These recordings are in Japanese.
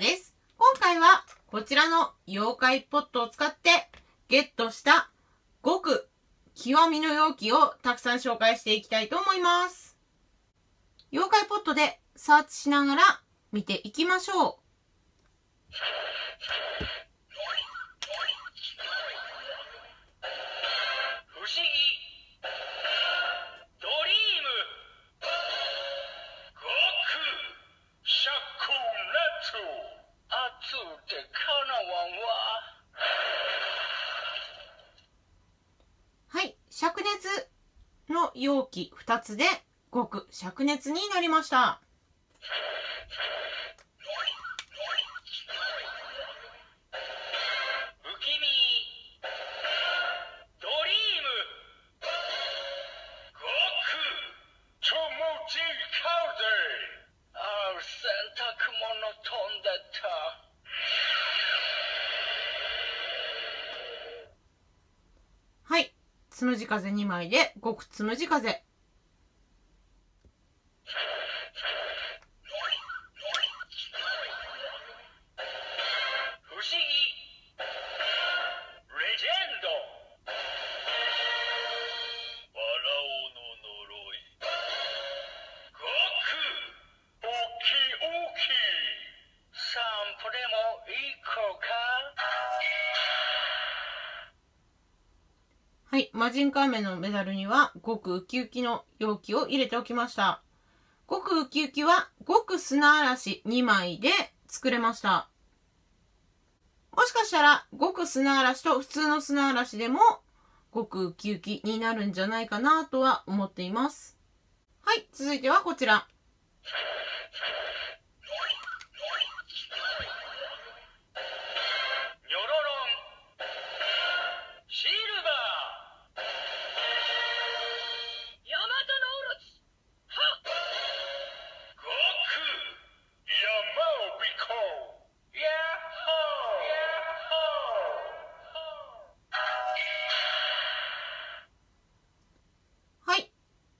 です。今回はこちらの妖怪ポットを使ってゲットしたごく極みの容器をたくさん紹介していきたいと思います。妖怪ポットでサーチしながら見ていきましょう。不思議ドリーム悟空シャクレッツ熱でかなわんわはい、灼熱の容器2つでごく灼熱になりました。つむじ風2枚で極つむじ風。はい、魔人カーメンのメダルには極ウキウキの容器を入れておきました。極ウキウキは極砂嵐2枚で作れました。もしかしたら極砂嵐と普通の砂嵐でも極ウキウキになるんじゃないかなとは思っています。はい、続いてはこちら。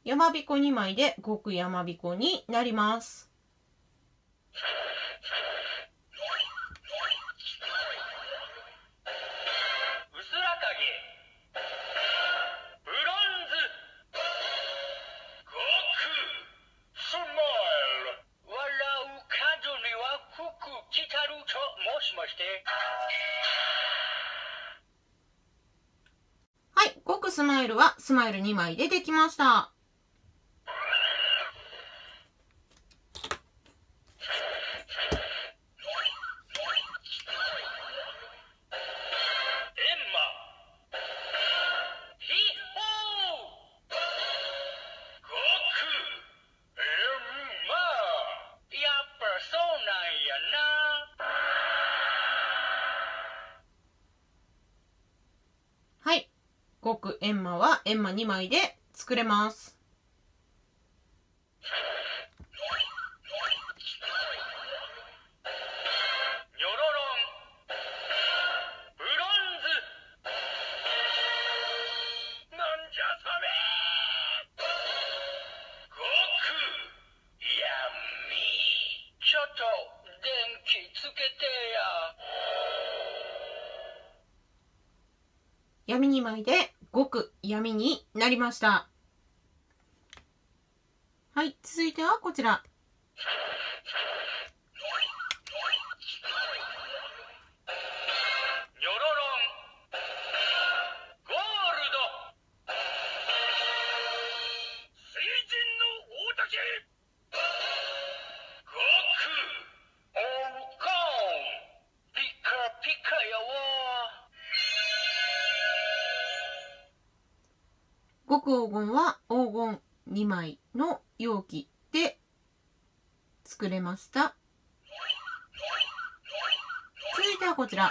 山彦2枚で極山彦になります。うすらかげ。ブロンズ。悟空スマイル。笑う数には服着たると申しまして。はい、極スマイルはスマイル2枚でできました。エンマヒッホー悟空エンマやっぱそうなんやなはい。極エンマはエンマ2枚で作れます。闇2枚でごく闇になりました。はい。続いてはこちら。黄金は黄金2枚の容器で作れました。続いてはこちら。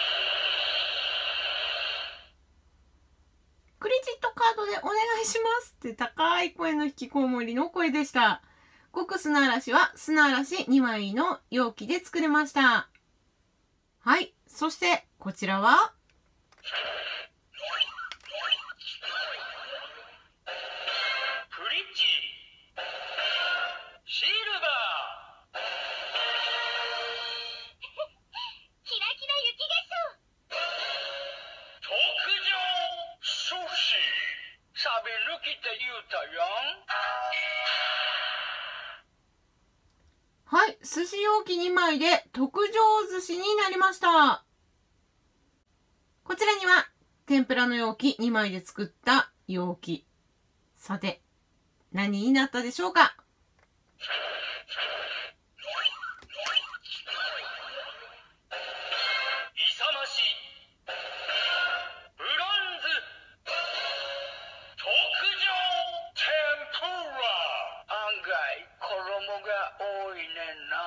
クレジットカードでお願いしますって高い声の引きこもりの声でした。ごく砂嵐は砂嵐2枚の容器で作れました。はい。そして、こちらは、司容器2枚で特上寿司になりました。こちらには、天ぷらの容器2枚で作った容器。さて、何になったでしょうか？勇ましブロンズ。特上天ぷら。案外衣が多ねんな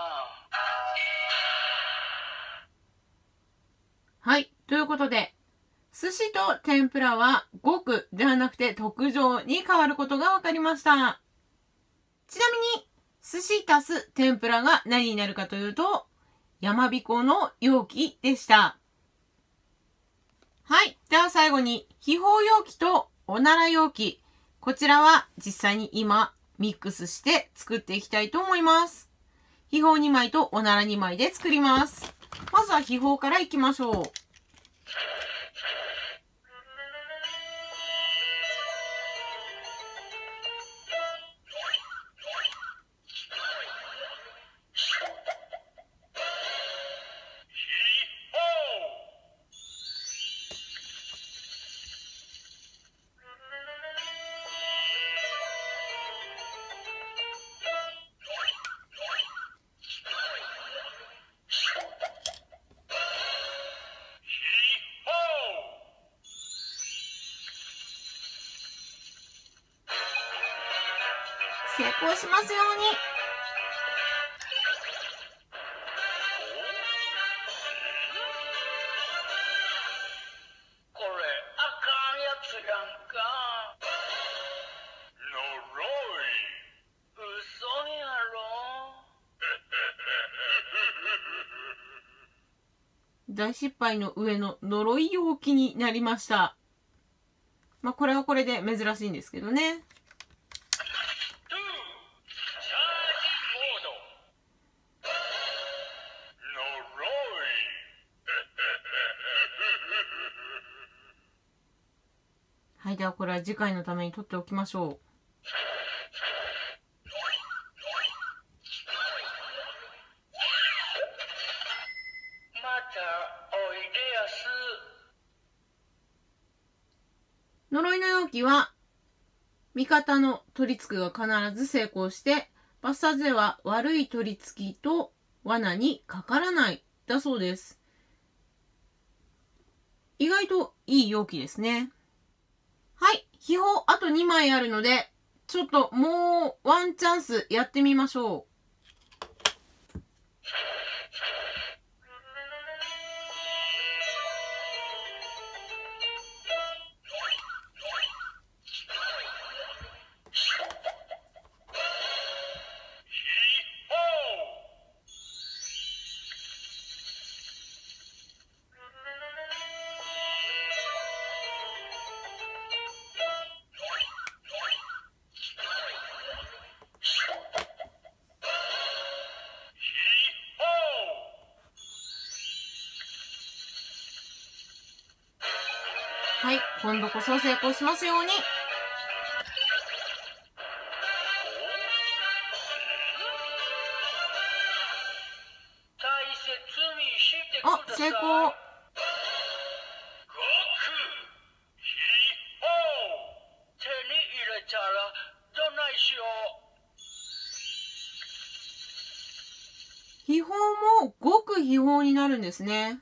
はい。ということで、寿司と天ぷらは極ではなくて特上に変わることが分かりました。ちなみに、寿司足す天ぷらが何になるかというと、山彦の容器でした。はい。では最後に、秘宝容器とおなら容器。こちらは実際に今、ミックスして作っていきたいと思います。秘宝2枚とおなら2枚で作ります。まずは秘宝からいきましょう。成功しますように。大失敗の上の呪い容器になりました。まあこれはこれで珍しいんですけどね。トゥーチャージモード呪はい、ではこれは次回のために取っておきましょいまたおいでやすう。呪いの容器は、味方の取り付くが必ず成功して、バッサージでは悪い取り付きと罠にかからない。だそうです。意外といい容器ですね。はい。秘宝あと2枚あるので、ちょっともうワンチャンスやってみましょうはい。今度こそ成功しますように。あ成功。秘宝もごく秘宝になるんですね。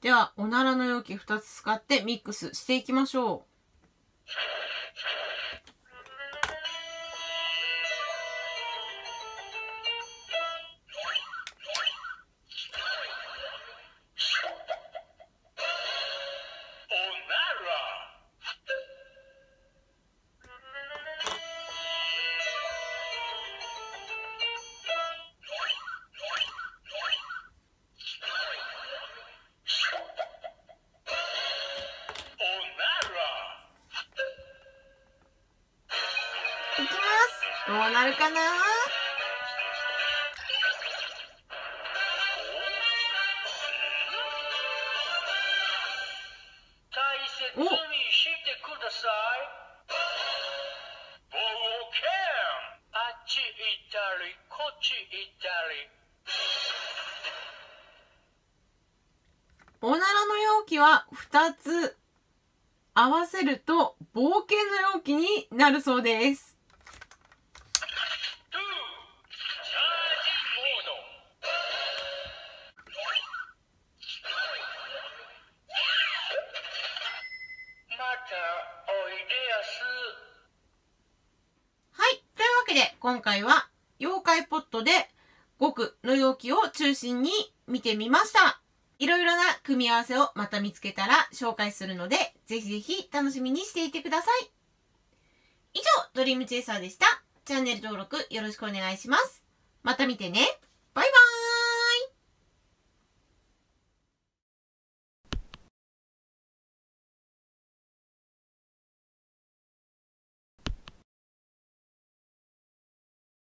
では、おならの容器2つ使ってミックスしていきましょう。な。るかな大切にしてください冒険あっち行ったりこっち行ったりおならの容器は2つ合わせると冒険の容器になるそうです。今回は、妖怪ポットで、極の容器を中心に見てみました。いろいろな組み合わせをまた見つけたら紹介するので、ぜひぜひ楽しみにしていてください。以上、ドリームチェイサーでした。チャンネル登録よろしくお願いします。また見てね。バイ